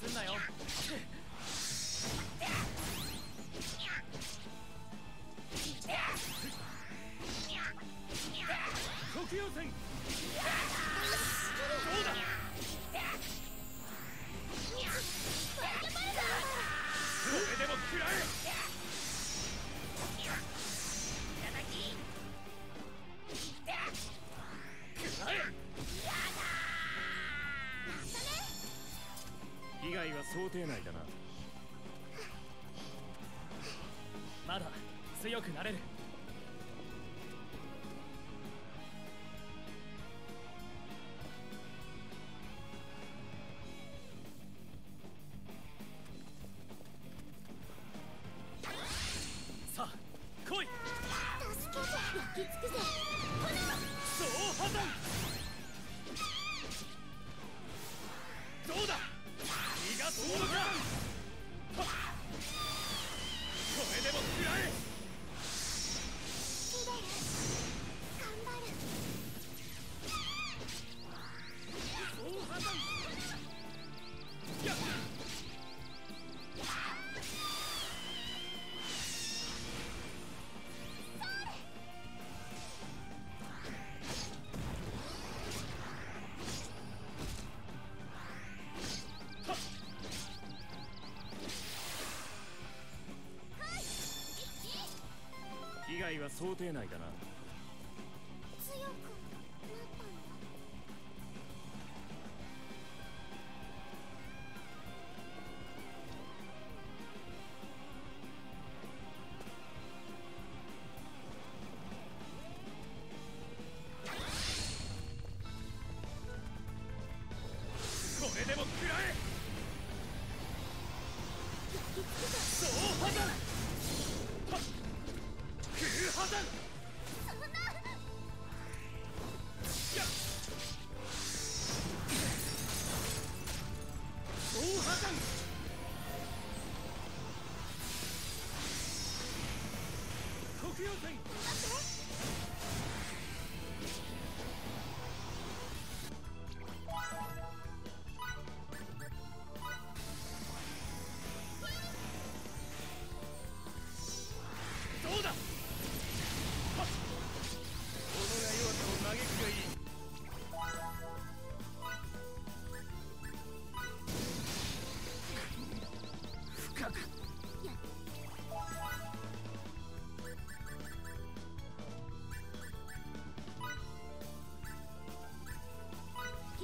真的要死気つくぜ想定内だな。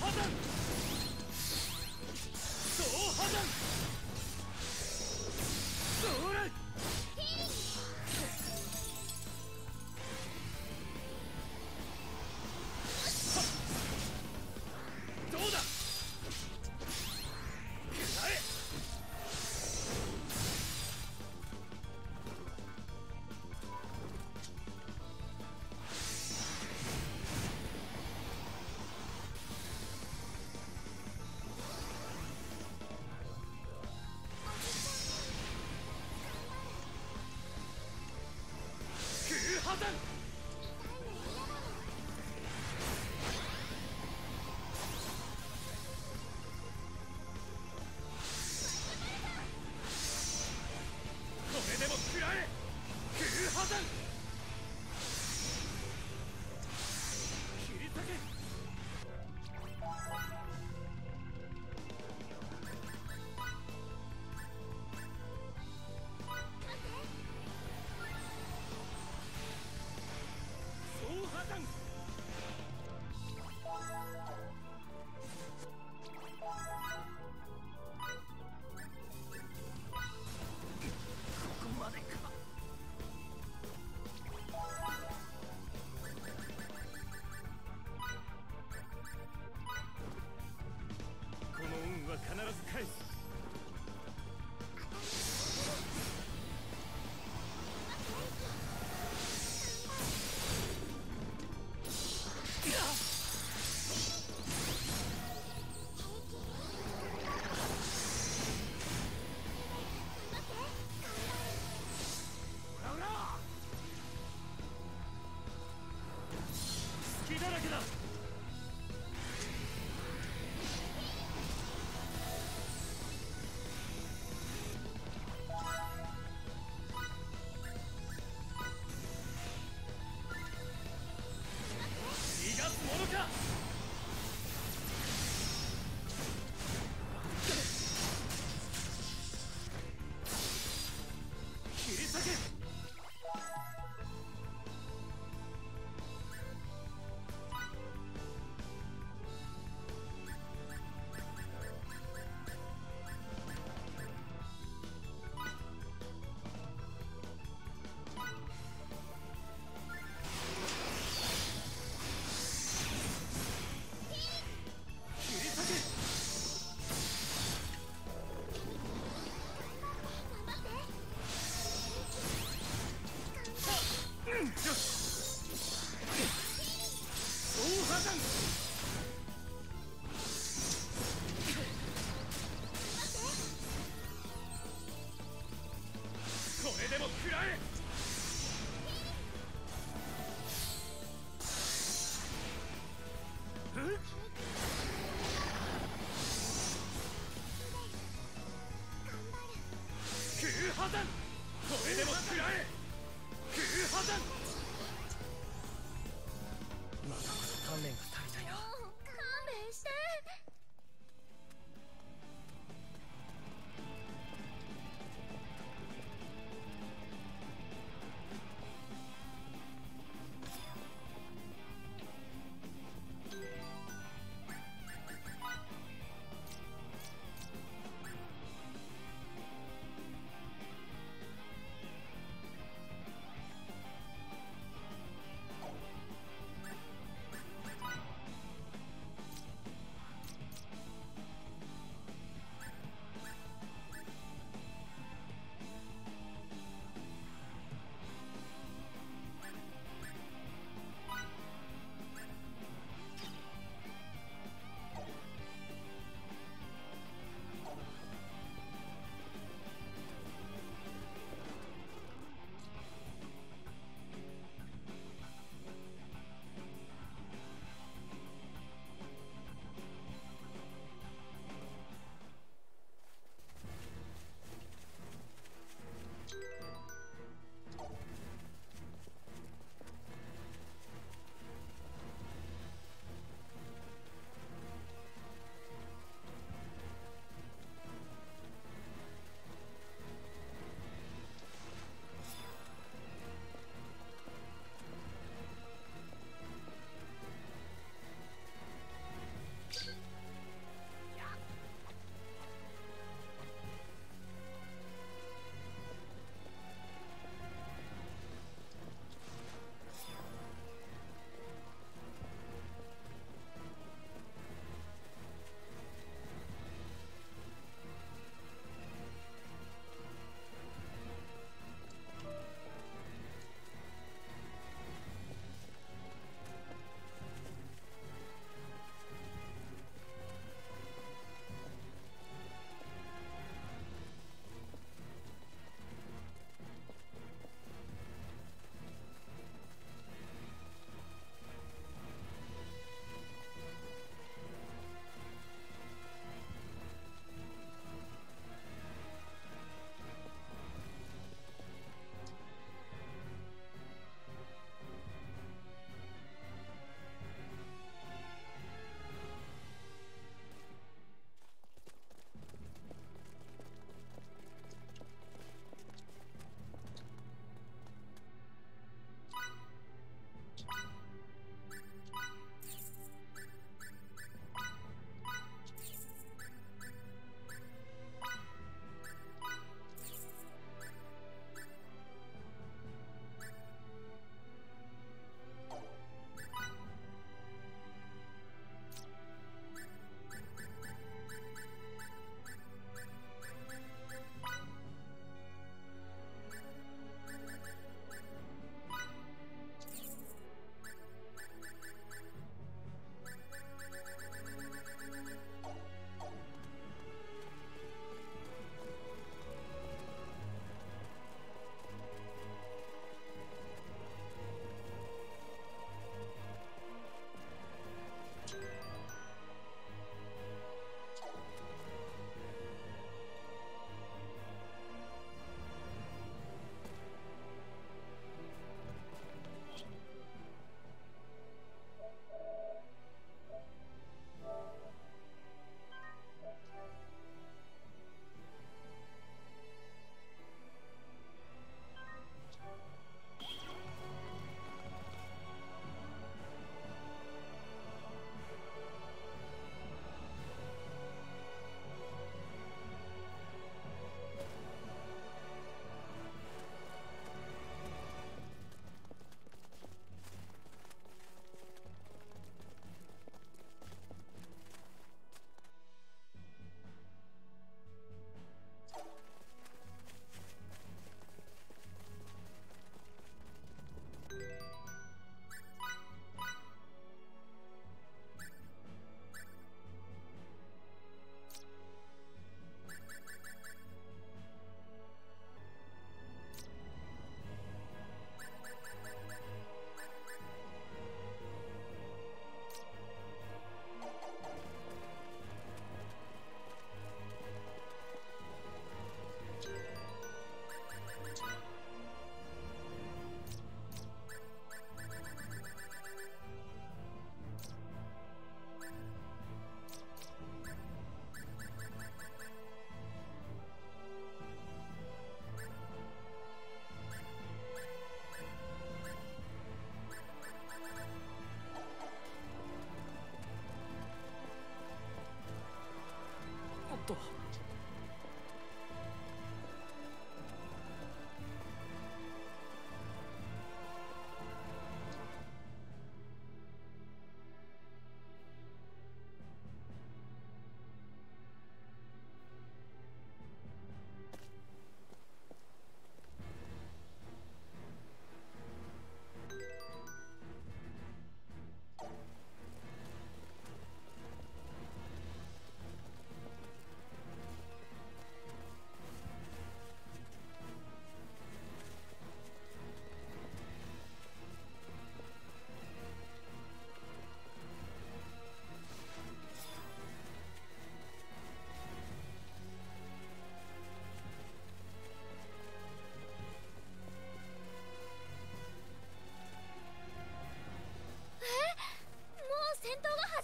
総破空破運は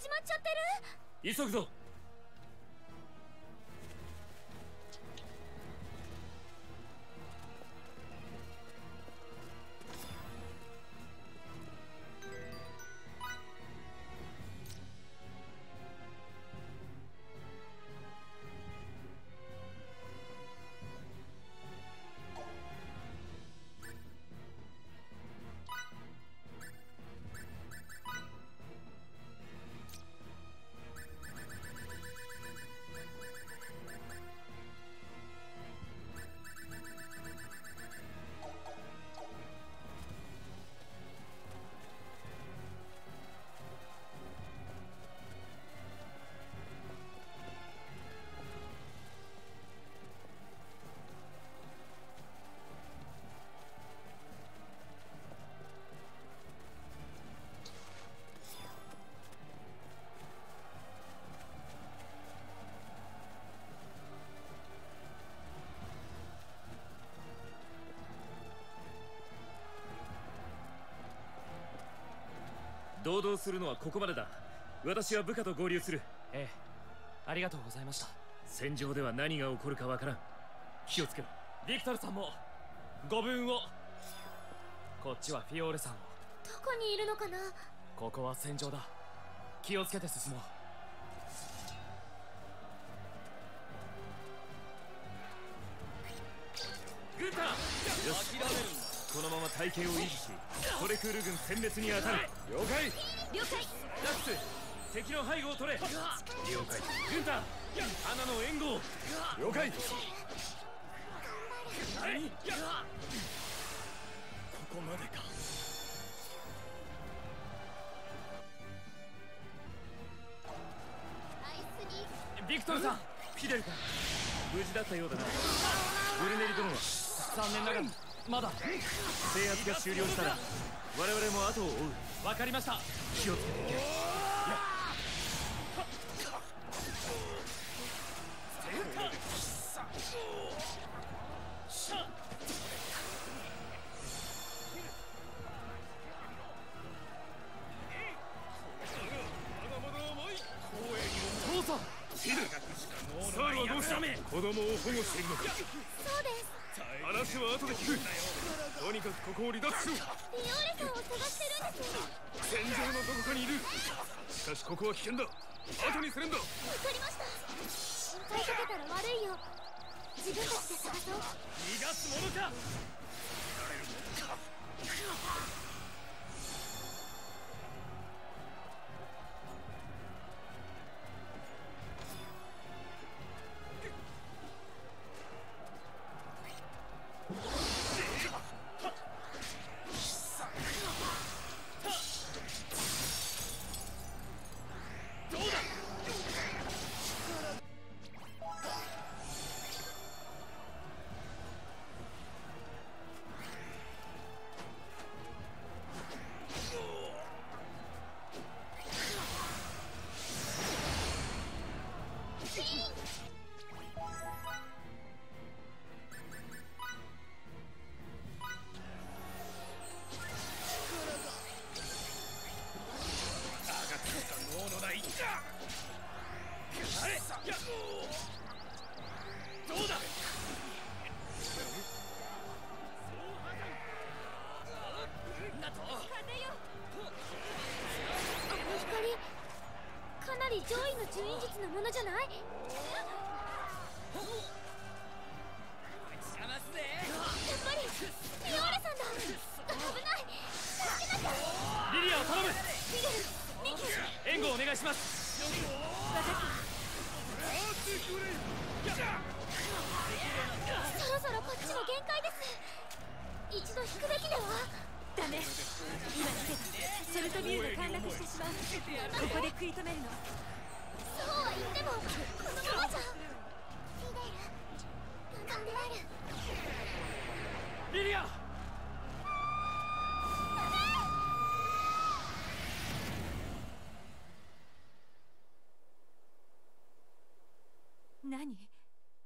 まっちゃってる？急ぐぞ。するのはここまでだ。私は部下と合流する。ええ。ありがとうございました。戦場では何が起こるかわからん。気をつけろ。ビクトルさんもご分を。こっちはフィオーレさんを。どこにいるのかな？ここは戦場だ。気をつけて進もう体型を維持しトレクール軍殲滅に当たる。了解。了解。ダックス敵の背後を取れ。了解。グンター花の援護を。了解。何？ここまでか。ビクトルさん。フィデルか。無事だったようだな。ブルネリ殿は。残念ながらまだ。制圧が終了したら我々も後を追う。わかりました。気をつけていけ子供を保護しているのか。そうです話は後で聞く。とにかくここを離脱しろリオーレさんを探してるんです。戦場のどこかにいる。しかしここは危険だ。後にするんだ。わかりました。心配かけたら悪いよ。自分たちで探そう。逃がすものか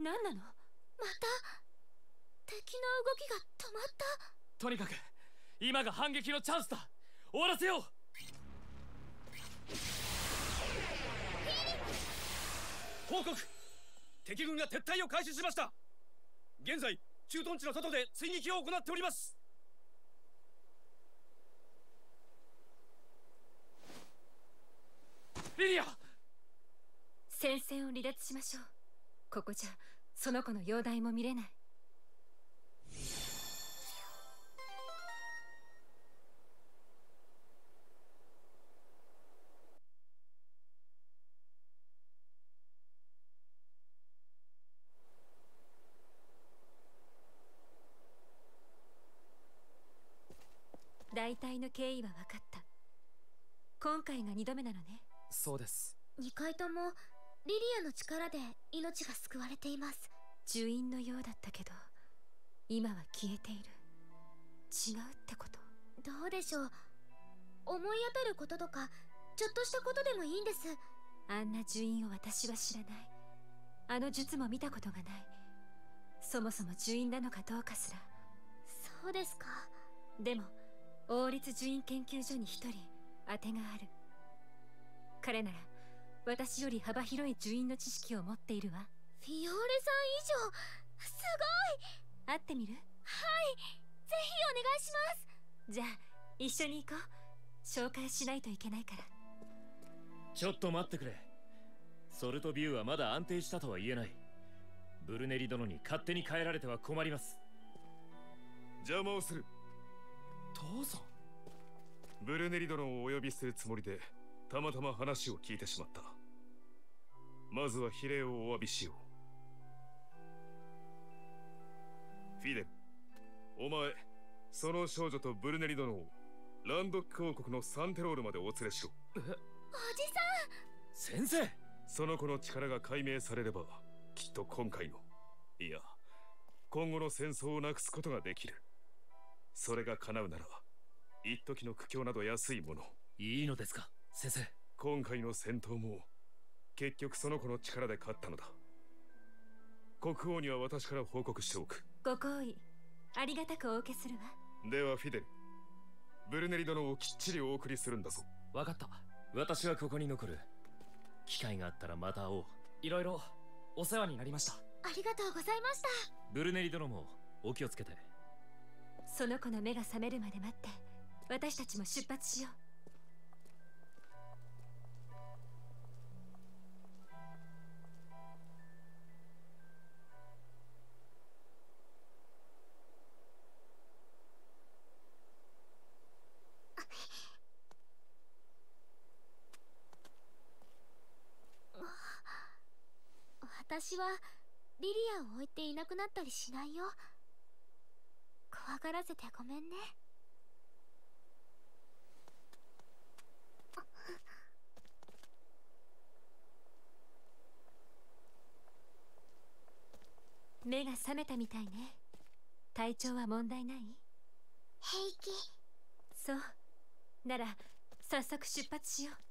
何なの？また？敵の動きが止まった？とにかく今が反撃のチャンスだ。終わらせよう。報告。敵軍が撤退を開始しました。現在駐屯地の外で追撃を行っております。リリア！戦線を離脱しましょう。ここじゃその子の容体も見れない。大体の経緯は分かった。今回が2度目なのね。そうです。2回ともリリアの力で命が救われています。呪印のようだったけど今は消えている。違うってこと。どうでしょう。思い当たることとかちょっとしたことでもいいんです。あんな呪印を私は知らない。あの術も見たことがない。そもそも呪印なのかどうかすら。そうですか。でも王立呪印研究所に一人当てがある。彼なら私より幅広い呪印の知識を持っているわ。フィオーレさん以上すごい。会ってみる？はいぜひお願いします。じゃあ一緒に行こう。紹介しないといけないから。ちょっと待ってくれ。ソルトビューはまだ安定したとは言えない。ブルネリ殿に勝手に変えられては困ります。邪魔をする。父さん。ブルネリ殿をお呼びするつもりでたまたま話を聞いてしまったまずは比例をお詫びしよう。フィデルお前その少女とブルネリ殿をランドック王国のサンテロールまでお連れしろ。おじさ先生。その子の力が解明されればきっと今回のいや今後の戦争をなくすことができる。それが叶うなら一時の苦境など安いもの。いいのですか先生。今回の戦闘も結局その子の力で勝ったのだ。国王には私から報告しておく。ご好意ありがたくお受けするわ。ではフィデルブルネリ殿をきっちりお送りするんだぞ。分かった。私はここに残る。機会があったらまた会おう。いろいろお世話になりました。んありがとうございました。ブルネリ殿もお気をつけて。その子の目が覚めるまで待って私たちも出発しよう私はリリアを置いていなくなったりしないよ。怖がらせてごめんね。目が覚めたみたいね。体調は問題ない？平気。そう。なら早速出発しよう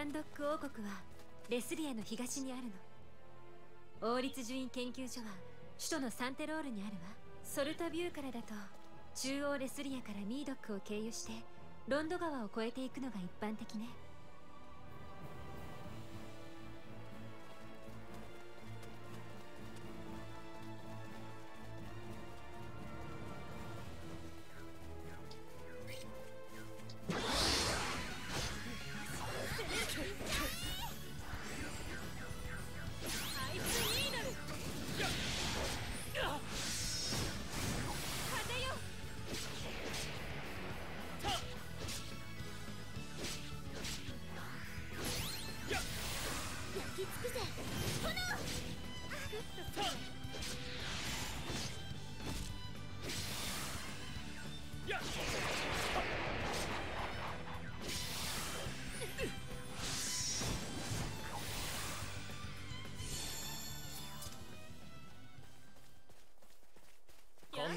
ランドック王国はレスリアの東にあるの。王立順位研究所は首都のサンテロールにあるわ。ソルトビューからだと中央レスリアからミードックを経由してロンド川を越えていくのが一般的ね。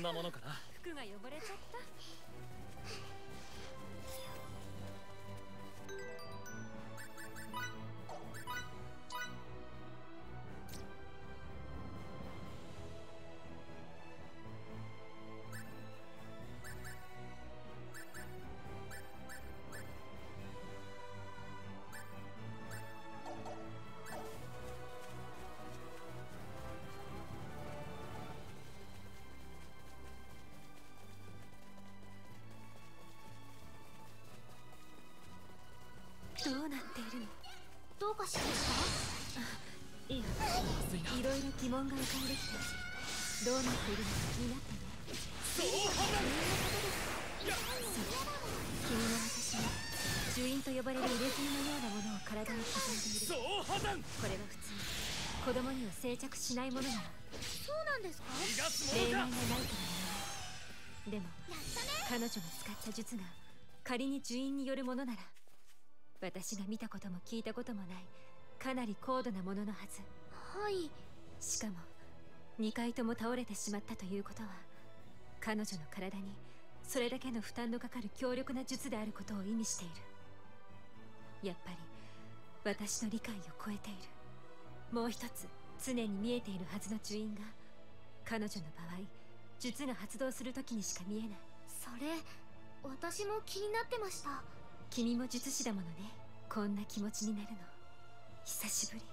んなものかな。服が汚れちゃった。疑問が浮かんできてどうなっているの。か気になったねそう君の。私は樹院と呼ばれる入れ墨の。ようなもの。を体に刻んでいる総破断これは普通子供には定着しないもの。なの。そうなんですか例外がないからねでも彼女が使った術が仮に樹院によるもの。なら私が見たことも聞いたこともないかなり高度なもの。の。はずはいしかも2回とも倒れてしまったということは彼女の体にそれだけの負担のかかる強力な術であることを意味している。やっぱり私の理解を超えている。もう一つ常に見えているはずの樹因が彼女の場合術が発動する時にしか見えない。それ私も気になってました。君も術師だものね。こんな気持ちになるの。久しぶり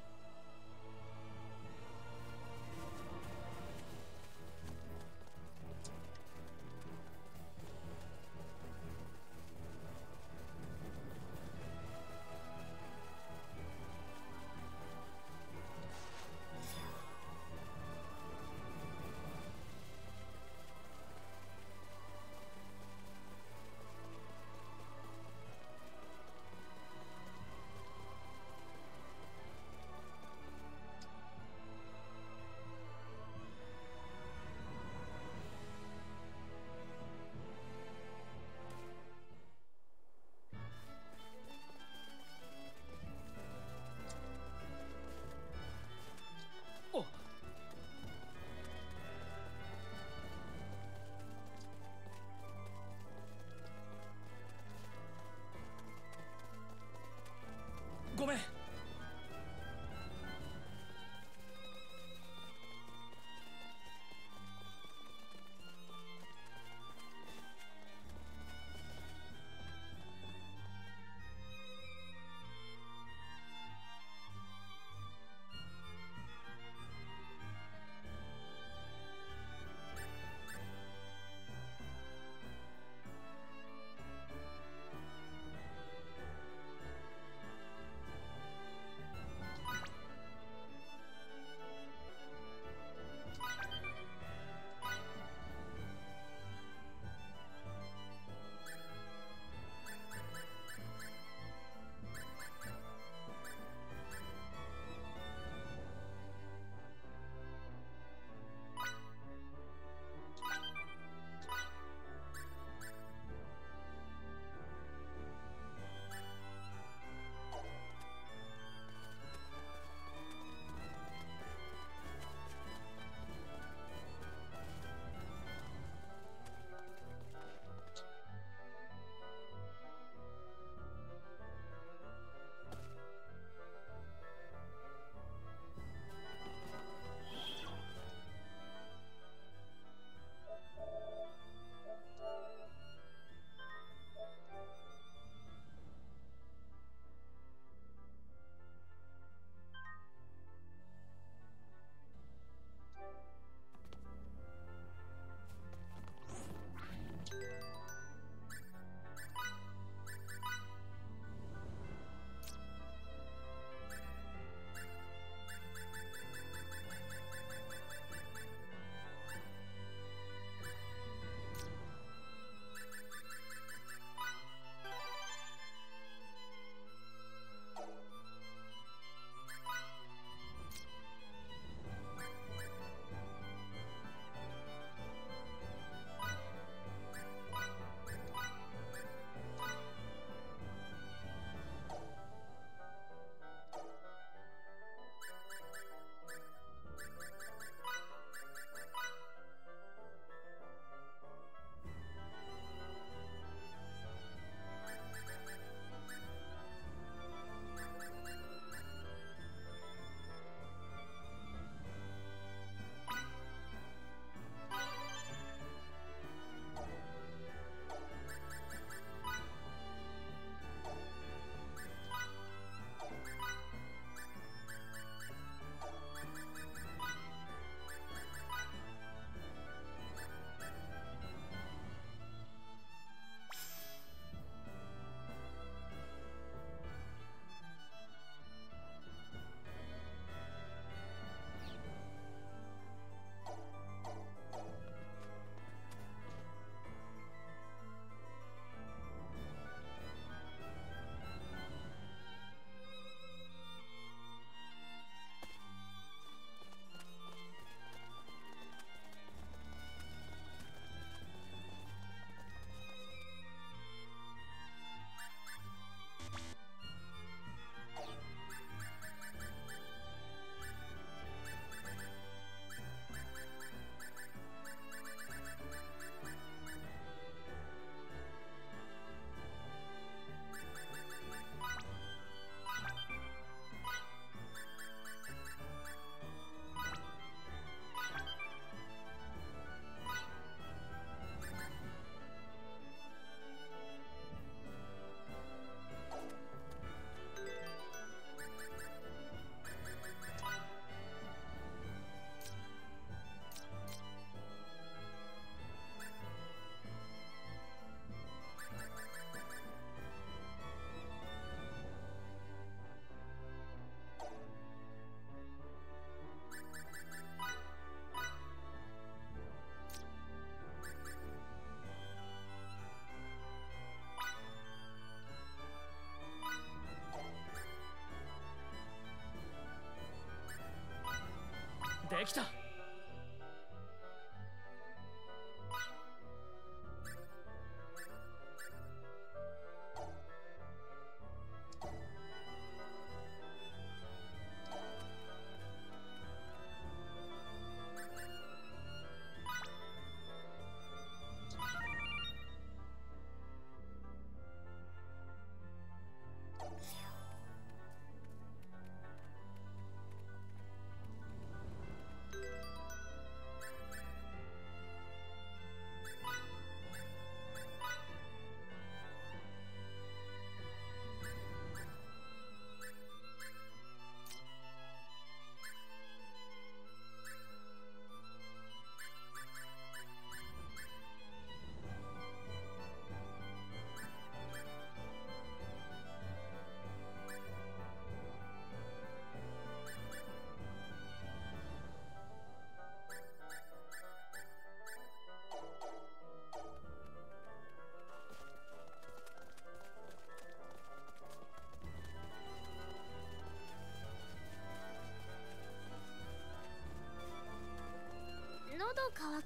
できた。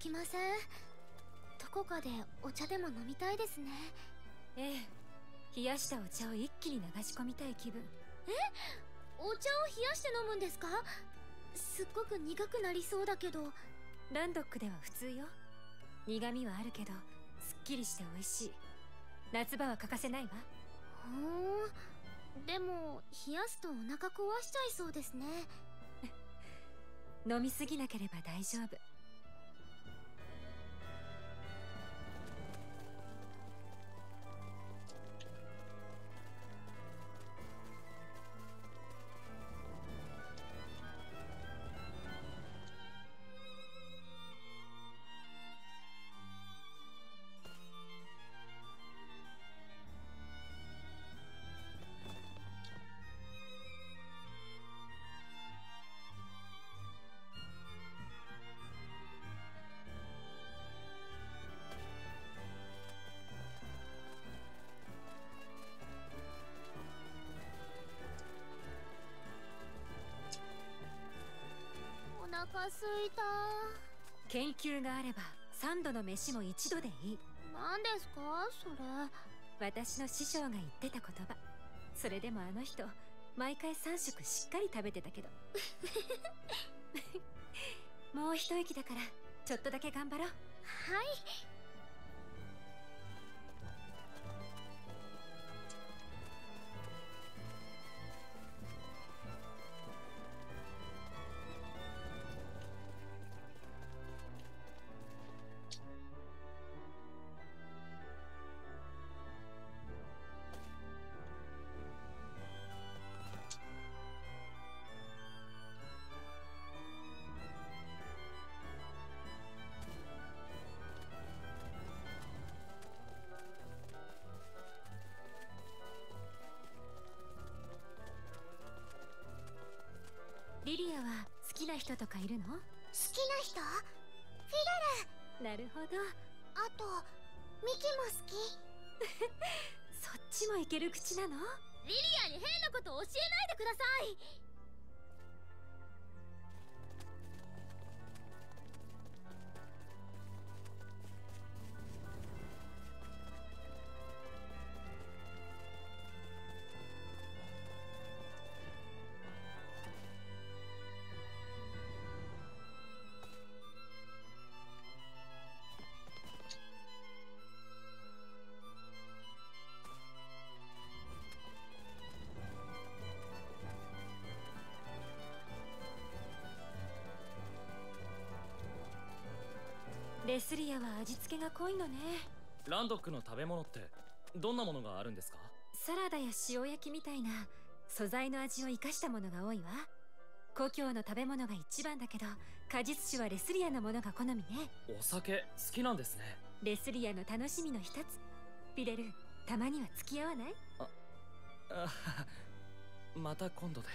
きません。どこかでお茶でも飲みたいですね。ええ。冷やしたお茶を一気に流し込みたい気分。お茶を冷やして飲むんですか？すっごく苦くなりそうだけど。ランドックでは普通よ。苦味はあるけどすっきりして美味しい。夏場は欠かせないわ。ほーん。でも冷やすとお腹壊しちゃいそうですね。飲みすぎなければ大丈夫があれば三度の飯も一度でいい。何ですか？それ。私の師匠が言ってた言葉。それでもあの人毎回3食しっかり食べてたけど。もう一息だからちょっとだけ頑張ろう。はい人とかいるの？好きな人？フなるほど。ィレルあとミキも好き。そっちもいける口なの？リリアに変なこと教えないでください味付けが濃いのね。ランドックの食べ物ってどんなものがあるんですか？サラダや塩焼きみたいな素材の味を生かしたものが多いわ。故郷の食べ物が一番だけど果実酒はレスリアのものが好みね。お酒好きなんですね。レスリアの楽しみの一つ。ピレルたまには付き合わない？あまた今度で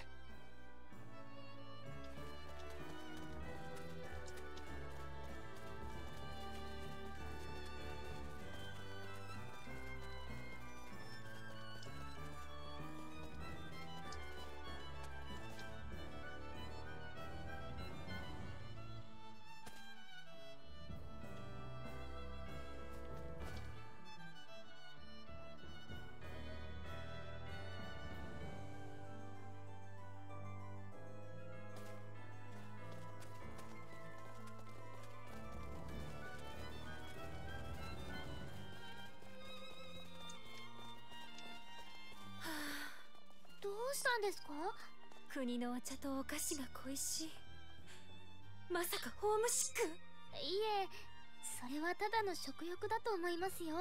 国のお茶とお菓子が恋しい。まさかホームシック？いえそれはただの食欲だと思いますよ。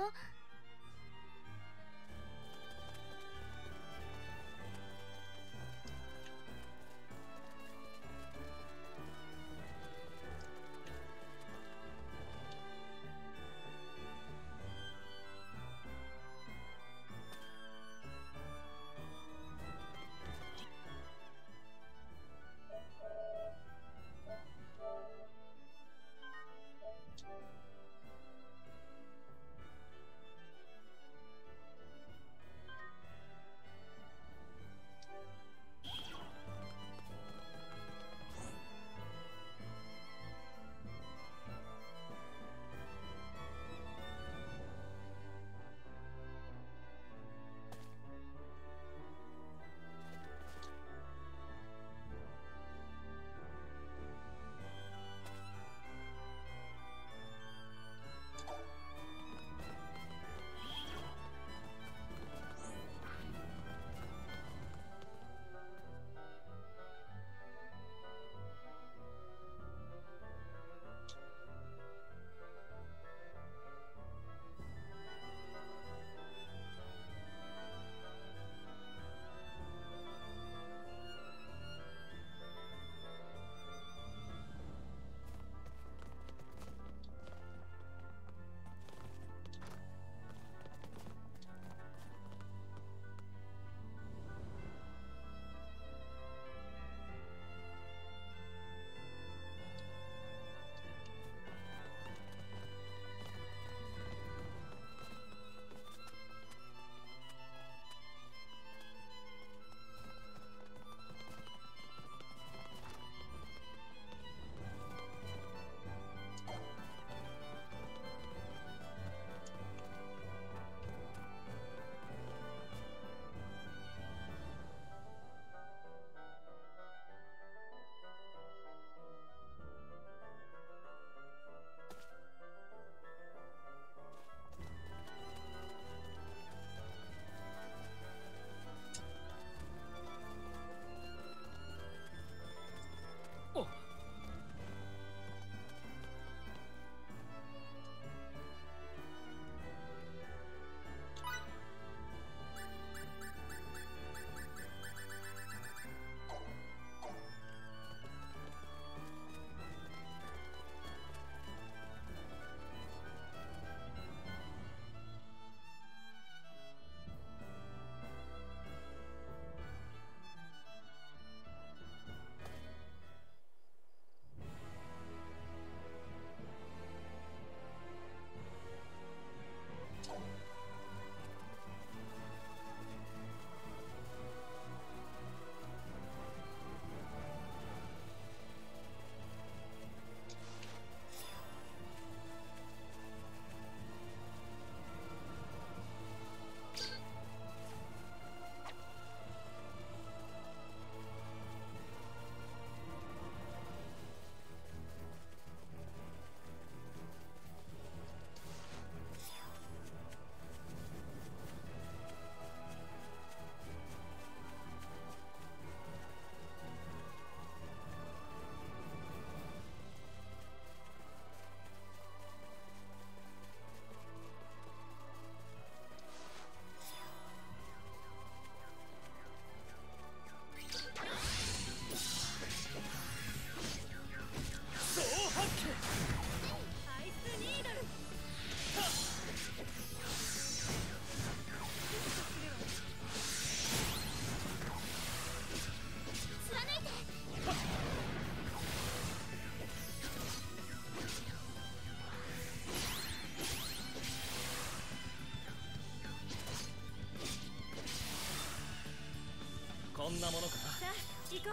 こんなものかな？さあ行こ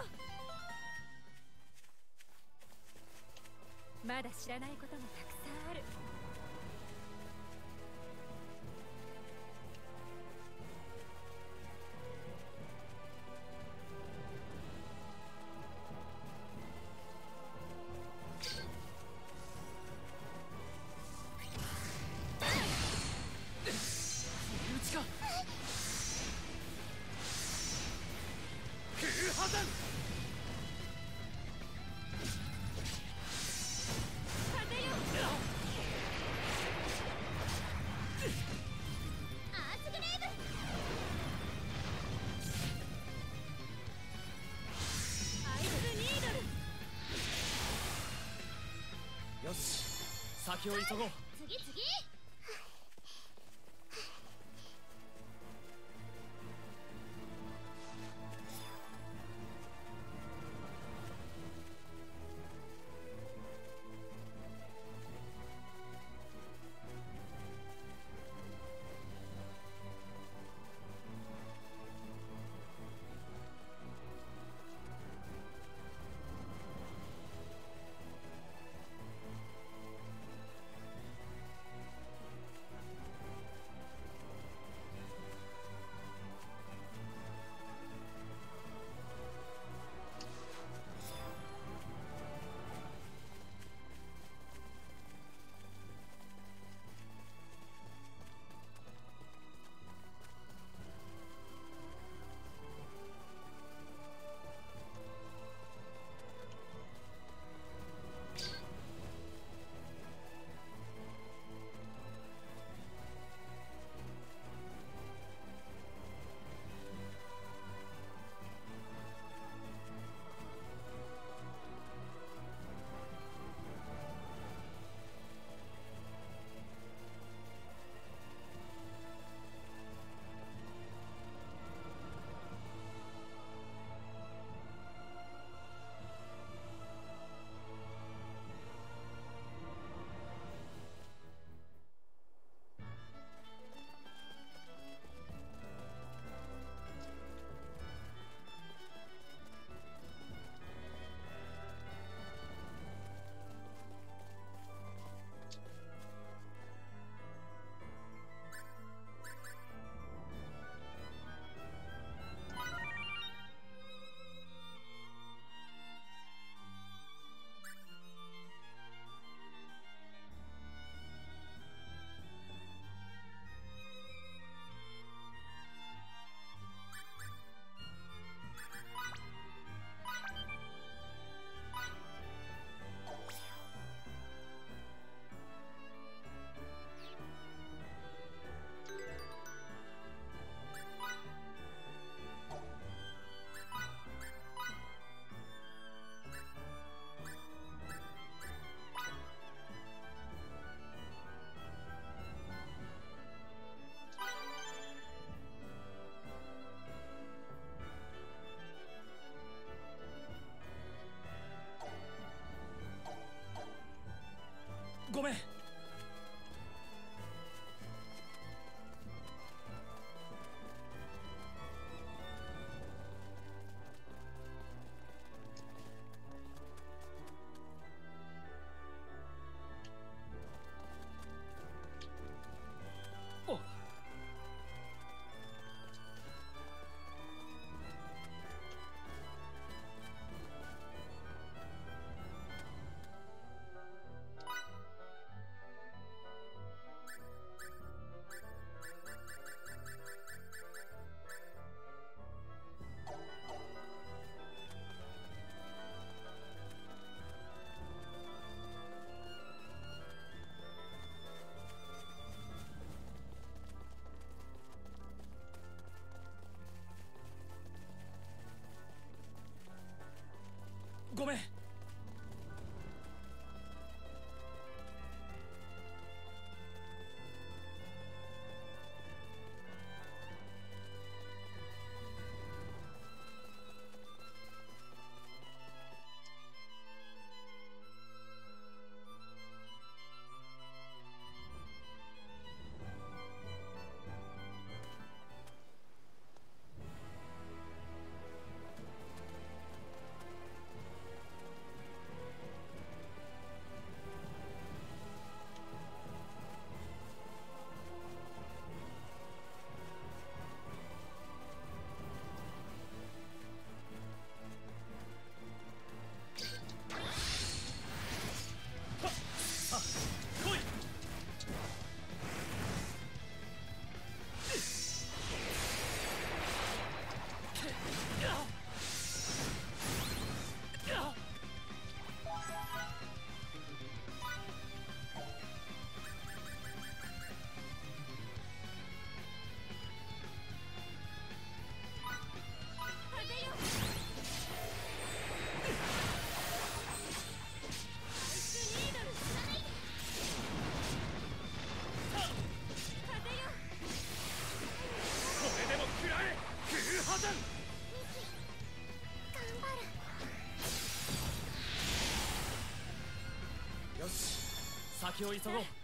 う。まだ知らないこ先を急ごう。けを急ごう。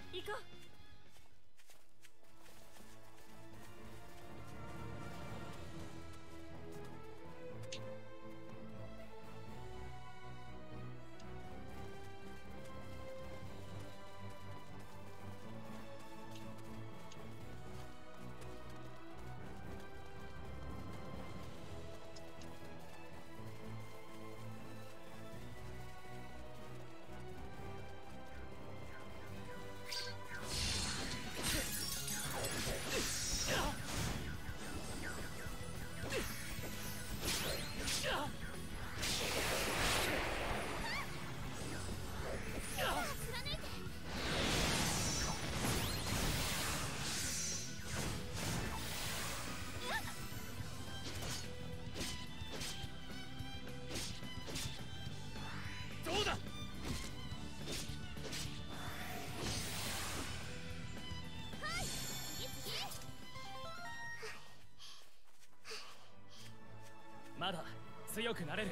強くなれる。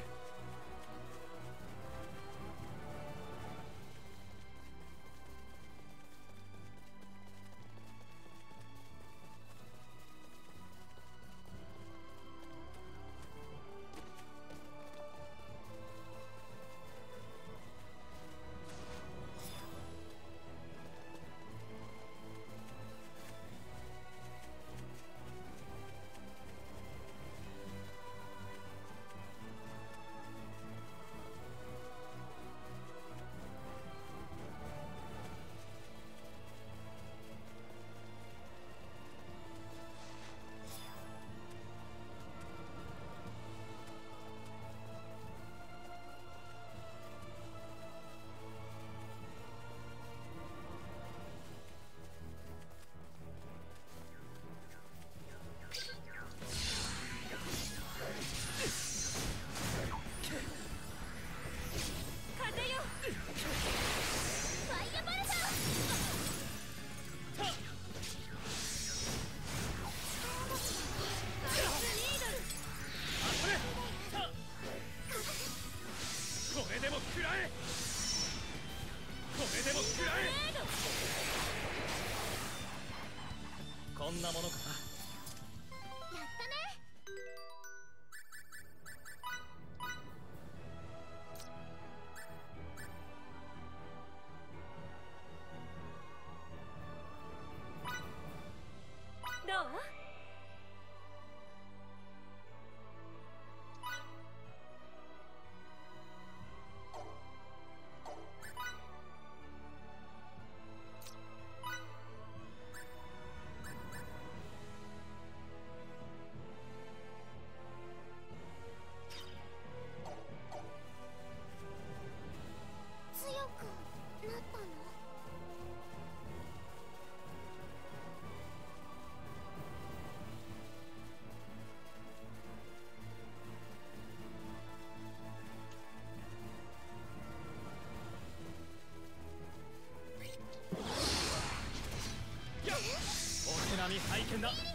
cannot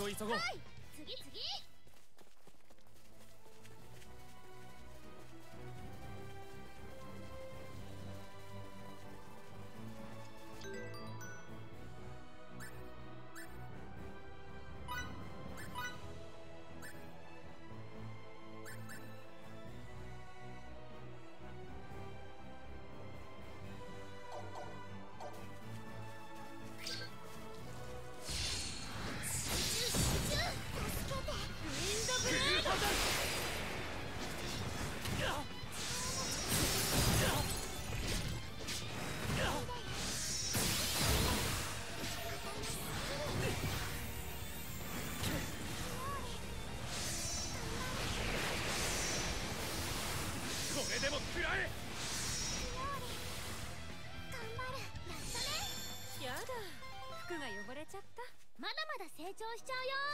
を急ごう、はいだ成長しちゃうよ。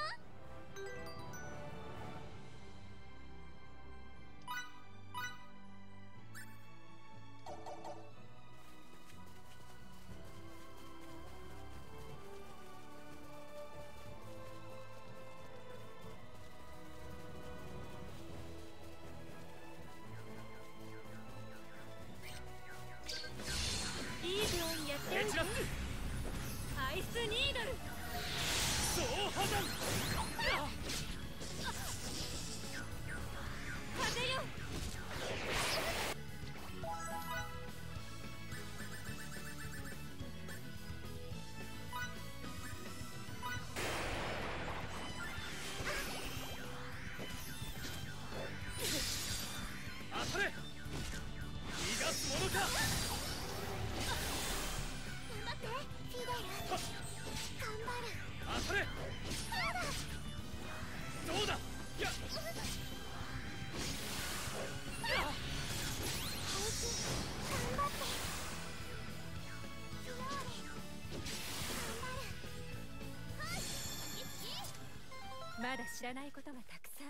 まだ知らないことがたくさん。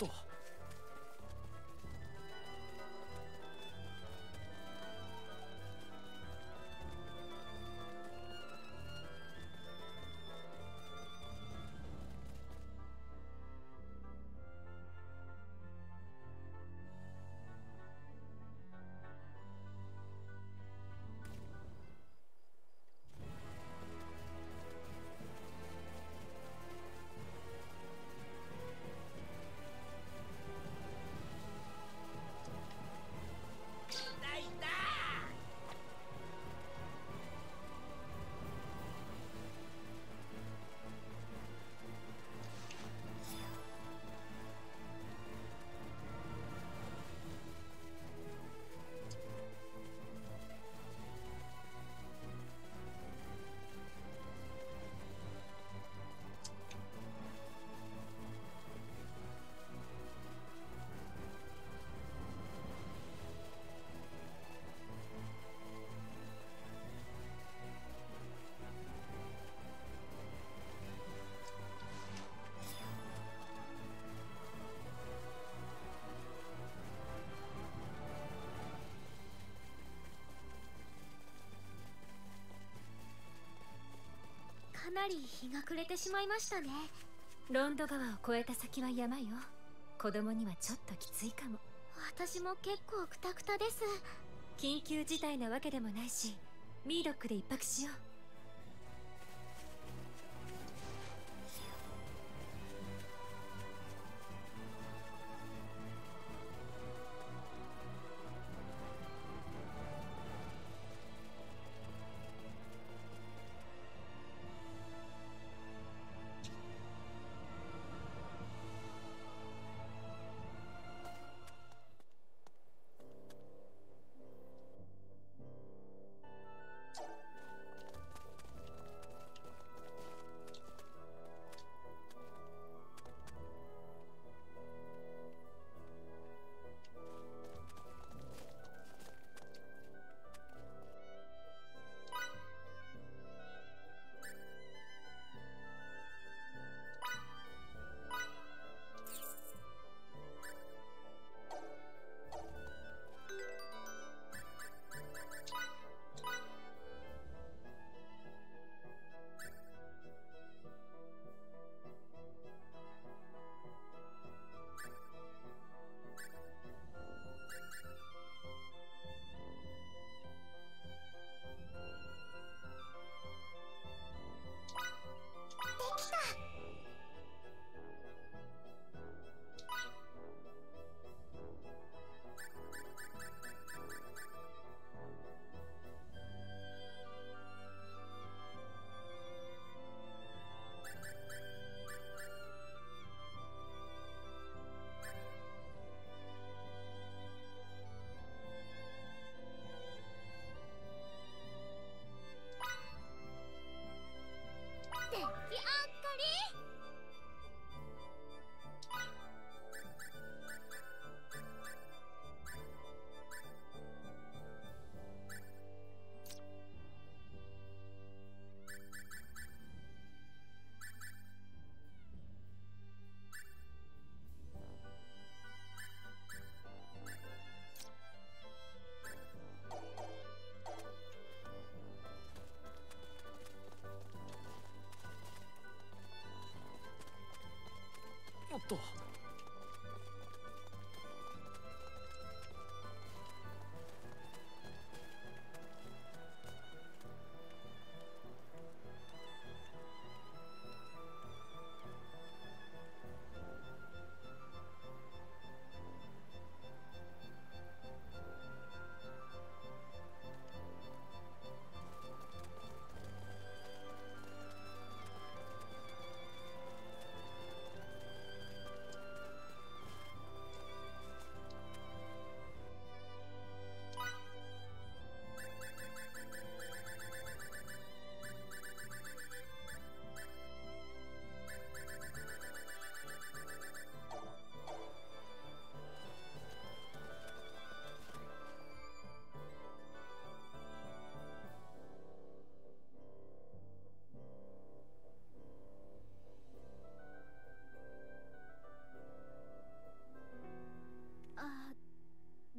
おり日が暮れてしまいましたね。ロンド川を越えた先は山よ。子供にはちょっときついかも。私も結構クタクタです。緊急事態なわけでもないしミーロックで一泊しよう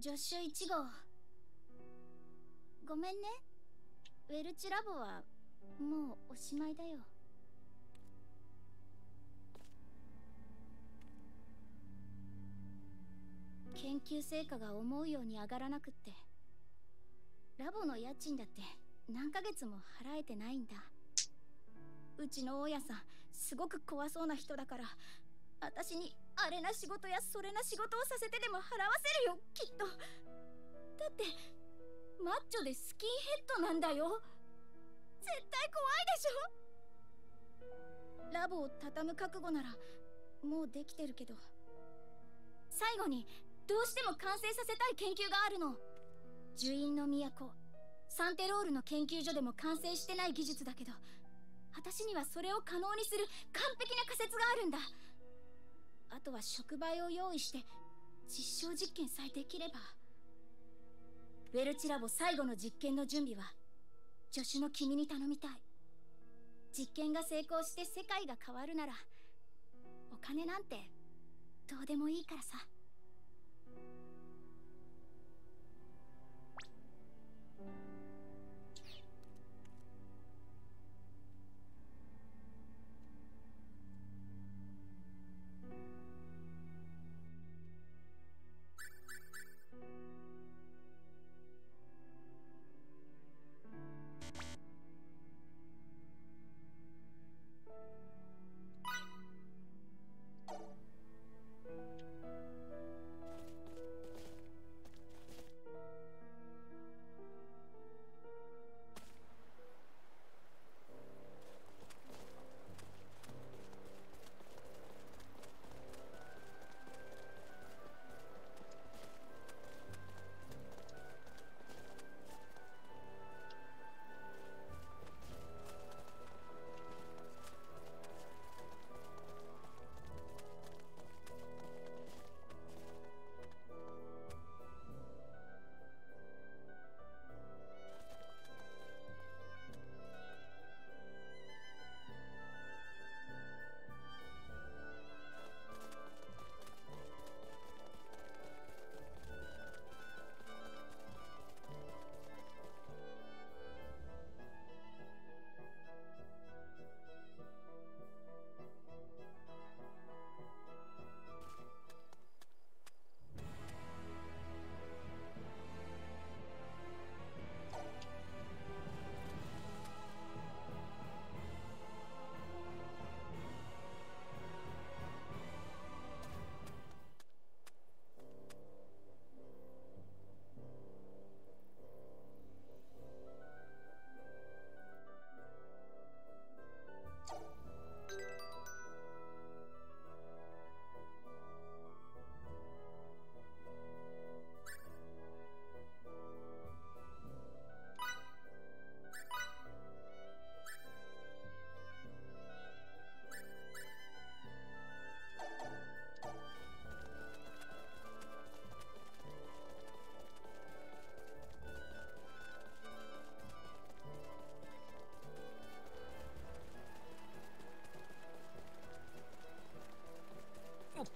助手1号。ごめんね。ウェルチラボはもうおしまいだよ。研究成果が思うように上がらなくって。ラボの家賃だって何ヶ月も払えてないんだ。うちの大家さんすごく怖そうな人だから私にあれな仕事やそれな仕事をさせてでも払わせるよきっと。だってマッチョでスキンヘッドなんだよ。絶対怖いでしょ。ラボを畳む覚悟ならもうできてるけど。最後にどうしても完成させたい研究があるの。樹院の都サンテロールの研究所でも完成してない技術だけど。私にはそれを可能にする完璧な仮説があるんだ。あとは触媒を用意して実証実験さえできれば。ウェルチラボ最後の実験の準備は助手の君に頼みたい。実験が成功して世界が変わるならお金なんてどうでもいいからさ。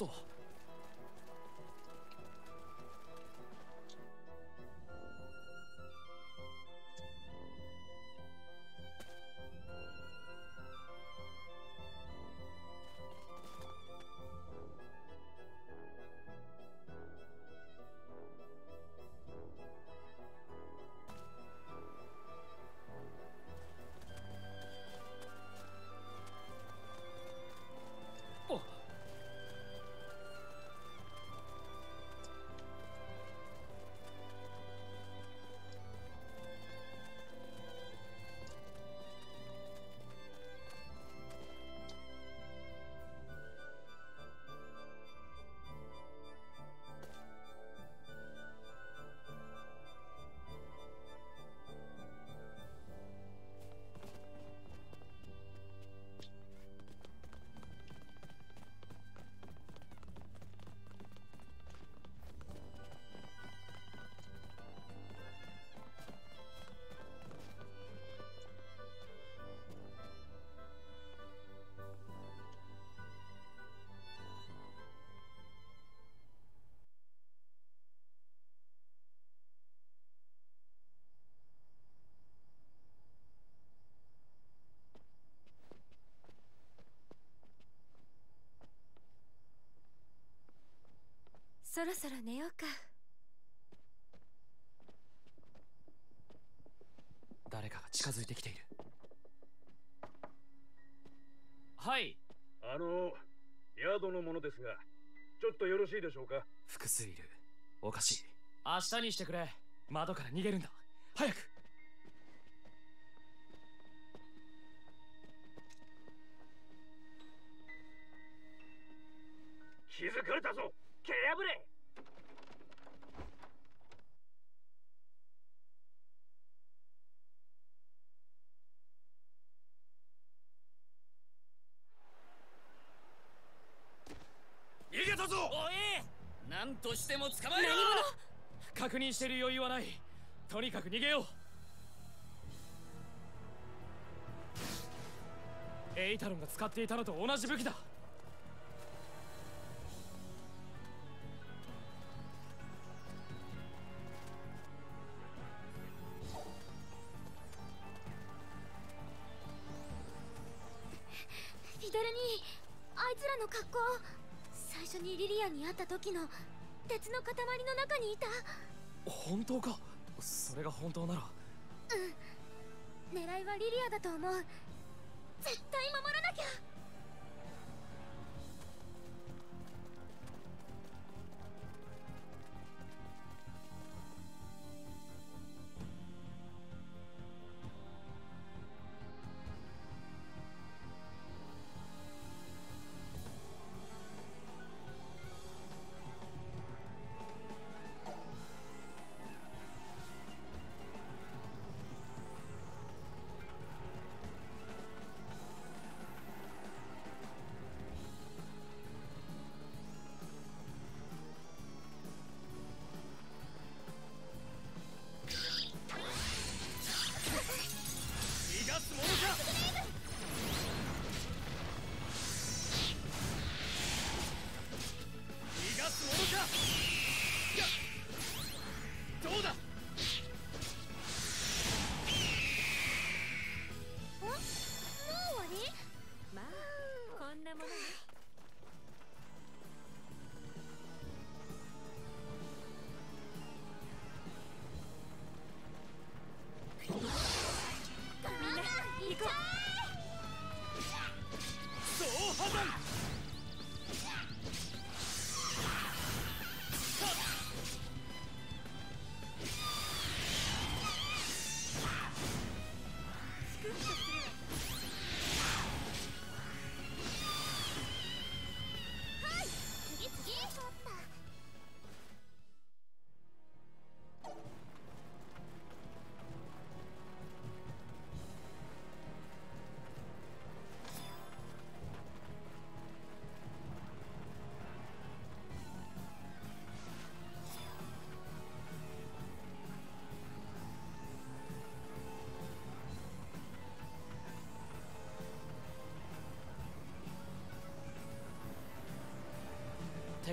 とそろそろ寝ようか。誰かが近づいてきている。はい。あの宿の者ですがちょっとよろしいでしょうか？複数いる。おかしい。明日にしてくれ。窓から逃げるんだ。早く。気づかれたぞ。蹴破れ逃げたぞおいしても捕まえろ！確認してる余裕はない。とにかく逃げよう。エイタロンが使っていたのと同じ武器だ。フィデルにあいつらの格好最初にリリアに会った時の鉄の塊の中にいた。本当か？それが本当なら。狙いはリリアだと思う。絶対守らなきゃ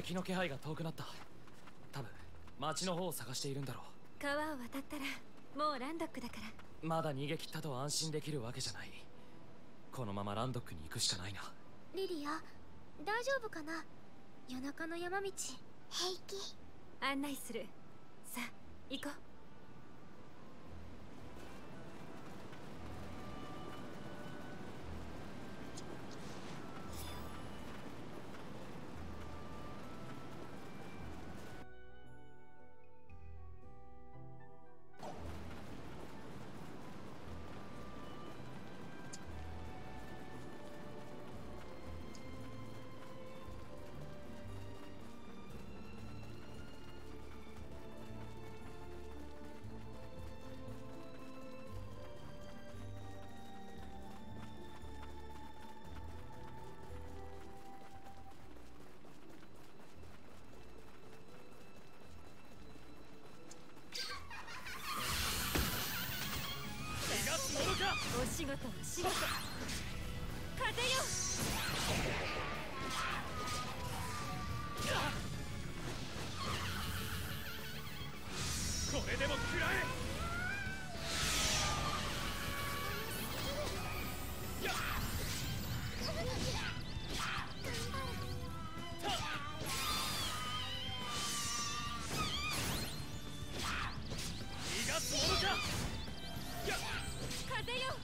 敵の気配が遠くなった。多分町の方を探しているんだろう。川を渡ったらもうランドックだから。うまだ逃げ切ったと安心できるわけじゃない。このままランドックに行くしかないな。リリア大丈夫かな？夜中の山道。平気。案内する。さあ行こう風よ。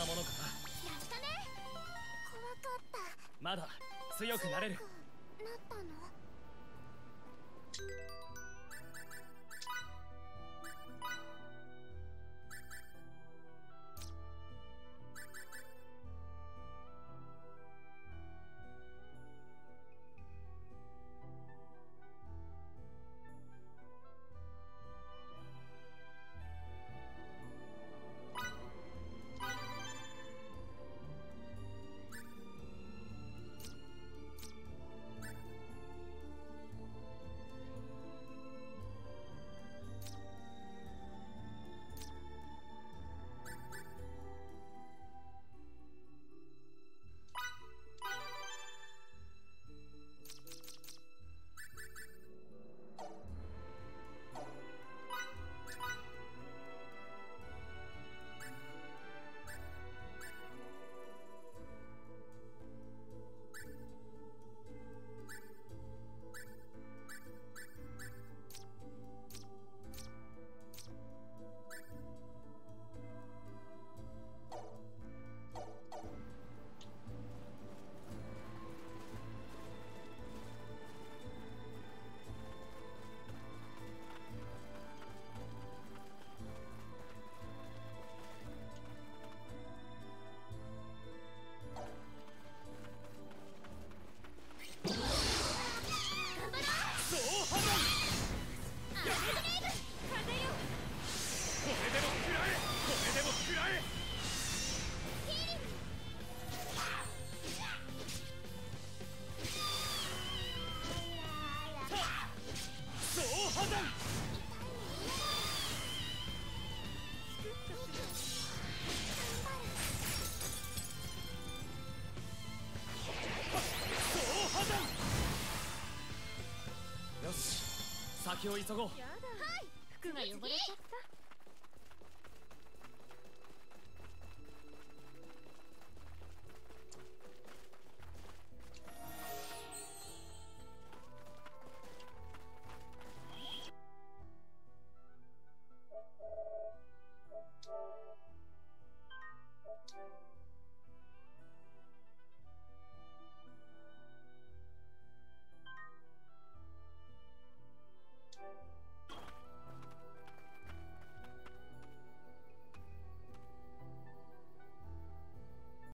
なものかな？やったね。怖かった。まだ強くなれる。なったの？先を急ごう。服が汚れちゃった